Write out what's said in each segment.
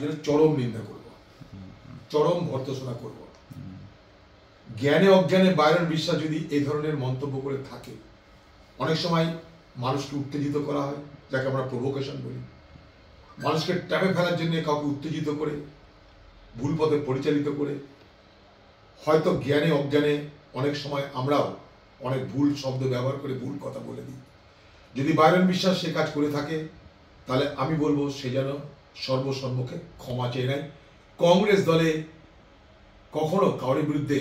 চরম নিন্দা করব। চরম ভর্তসনা করব। জ্ঞানে অজ্ঞানে বাইরন বিশ্বাস যদি এই ধরনের মন্তব্য করে থাকে, অনেক সময় মানুষকে উত্তেজিত করা হয়, যাকে আমরা প্রভোকেশন বলি। মানুষকে ট্যাপে ফেলার জন্য কাউকে উত্তেজিত করে, ভুল পথে পরিচালিত করে। হয়তো জ্ঞানে অজ্ঞানে অনেক সময় আমরাও অনেক ভুল শব্দ ব্যবহার করে ভুল কথা বলে দিই। যদি বাইরন বিশ্বাস সে কাজ করে থাকে, তাহলে আমি বলব সে যেন সর্বসম্মুখে ক্ষমা চেয়ে নেয়। কংগ্রেস দলে কখনো কারোর বিরুদ্ধে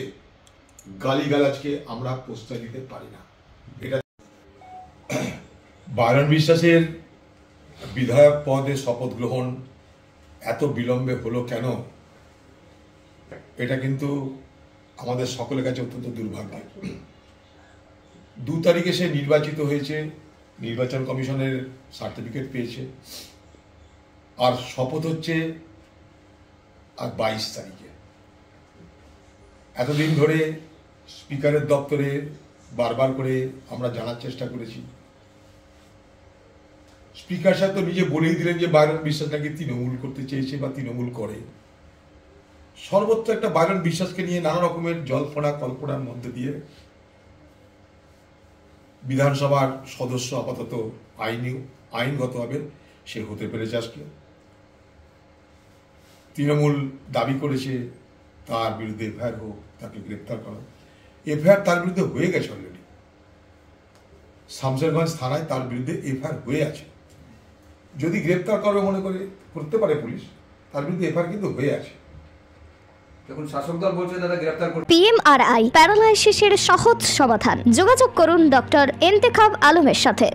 গালিগালাজকে আমরা প্রশ্রয় দিতে পারি না। এটা বাইরন বিশ্বাসের বিধায়ক পদে শপথ গ্রহণ এত বিলম্বে হলো কেন? এটা কিন্তু আমাদের সকলের কাছে অত্যন্ত দুর্ভাগ্যের দু তারিখে সে নির্বাচিত হয়েছে, নির্বাচন কমিশনের সার্টিফিকেট পেয়েছে। আর শপথ হচ্ছে আর বাইশ তারিখে। এতদিন ধরে স্পিকারের দপ্তরে বারবার করে আমরা জানার চেষ্টা করেছি। স্পিকার সাহেব তো নিজে বলেই দিলেন যে বাইরন বিশ্বাস নাকি তৃণমূল করতে চেয়েছে বা তৃণমূল করে। সর্বত্র একটা বাইরন বিশ্বাসকে নিয়ে নানা রকমের জল্পনা, কল্পনার মধ্যে দিয়ে বিধানসভার সদস্য আপাতত আইনি আইনগতভাবে সে হতে পেরেছে আজকে। তৃণমূল দাবি করেছে তার বিরুদ্ধে এফআইআর হোক তাকে গ্রেপ্তার করা এফআইআর তার বিরুদ্ধে হয়ে গেছে অলরেডি শামসেরগঞ্জ থানায় তার বিরুদ্ধে এফআইআর হয়ে আছে। যদি গ্রেপ্তার করবে মনে করে করতে পারে পুলিশ তার বিরুদ্ধে এফআইআর কিন্তু হয়ে আছে। দেখুন শাসক দল বলছে তারা গ্রেপ্তার করতে পিএমআরআই প্যারালাইসিসের সহজ সমাধান। যোগাযোগ করুন ডক্টর এন্তেখাব আলমের সাথে।